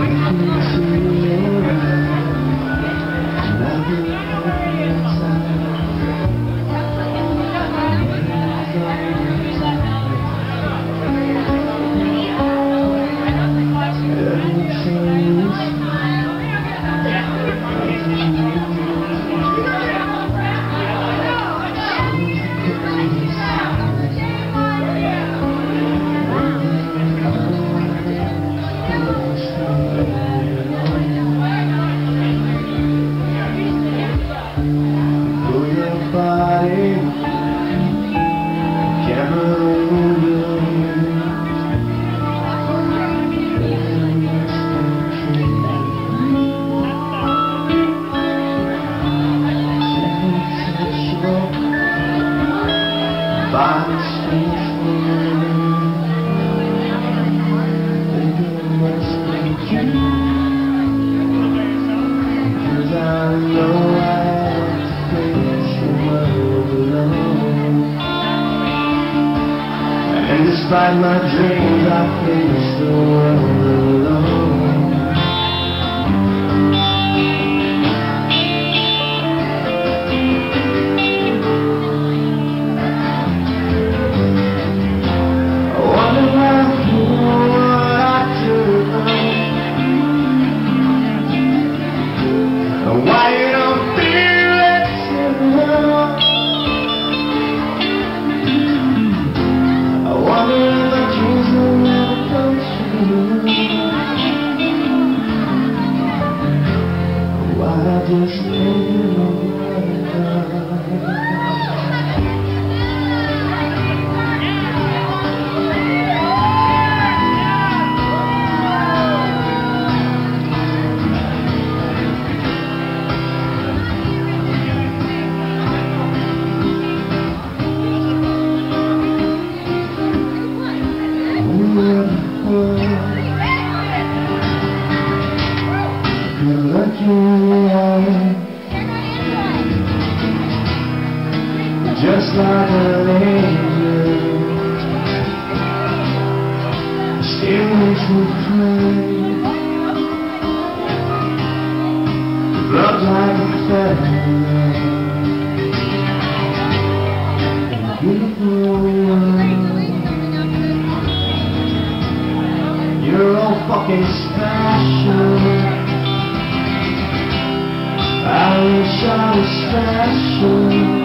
Obrigado, nosso despite my dreams, I face the world. Just like an angel Still makes me cry Love like a feather. Fashion.